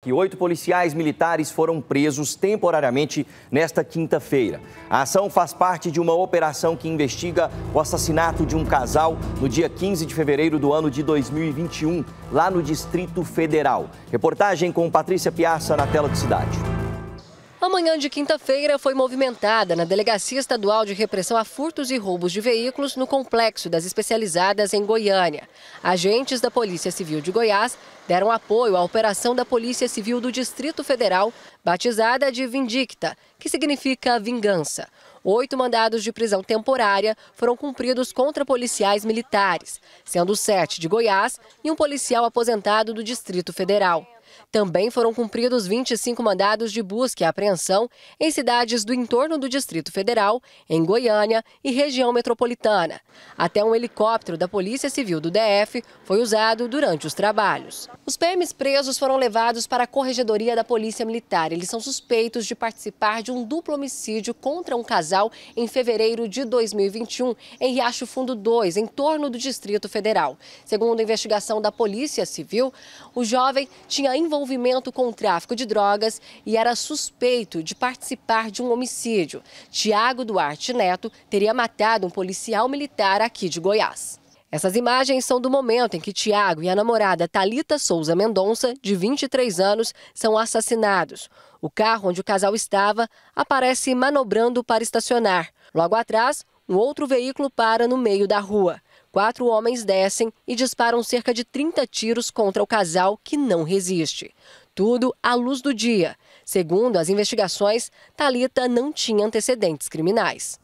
que oito policiais militares foram presos temporariamente nesta quinta-feira. A ação faz parte de uma operação que investiga o assassinato de um casal no dia 15 de fevereiro do ano de 2021, lá no Distrito Federal. Reportagem com Patrícia Piaça na tela de cidade. A manhã de quinta-feira foi movimentada na Delegacia Estadual de Repressão a Furtos e Roubos de Veículos no Complexo das Especializadas em Goiânia. Agentes da Polícia Civil de Goiás deram apoio à operação da Polícia Civil do Distrito Federal, batizada de Vindicta, que significa vingança. Oito mandados de prisão temporária foram cumpridos contra policiais militares, sendo sete de Goiás e um policial aposentado do Distrito Federal. Também foram cumpridos 25 mandados de busca e apreensão em cidades do entorno do Distrito Federal, em Goiânia e região metropolitana. Até um helicóptero da Polícia Civil do DF foi usado durante os trabalhos. Os PMs presos foram levados para a Corregedoria da Polícia Militar. Eles são suspeitos de participar de um duplo homicídio contra um casal em fevereiro de 2021, em Riacho Fundo 2, em torno do Distrito Federal. Segundo a investigação da Polícia Civil, o jovem tinha envolvimento com o tráfico de drogas e era suspeito de participar de um homicídio. Tiago Duarte Neto teria matado um policial militar aqui de Goiás. Essas imagens são do momento em que Tiago e a namorada Talita Souza Mendonça, de 23 anos, são assassinados. O carro onde o casal estava aparece manobrando para estacionar. Logo atrás, um outro veículo para no meio da rua. Quatro homens descem e disparam cerca de 30 tiros contra o casal, que não resiste. Tudo à luz do dia. Segundo as investigações, Talita não tinha antecedentes criminais.